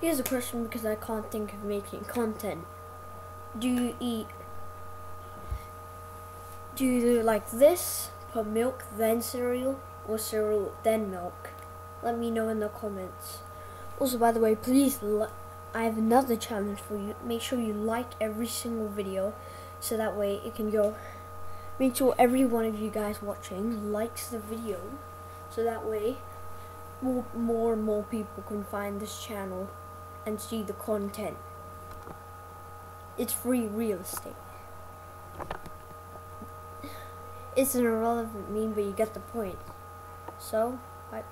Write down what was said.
Here's a question because I can't think of making content. Do you eat? Do you do like this? Put milk then cereal, or cereal then milk? Let me know in the comments. Also, by the way, please, I have another challenge for you. Make sure you like every single video, so that way it can go. Make sure every one of you guys watching likes the video, so that way more, more and more people can find this channel and see the content. It's free real estate. It's an irrelevant meme, but you get the point. So, bye.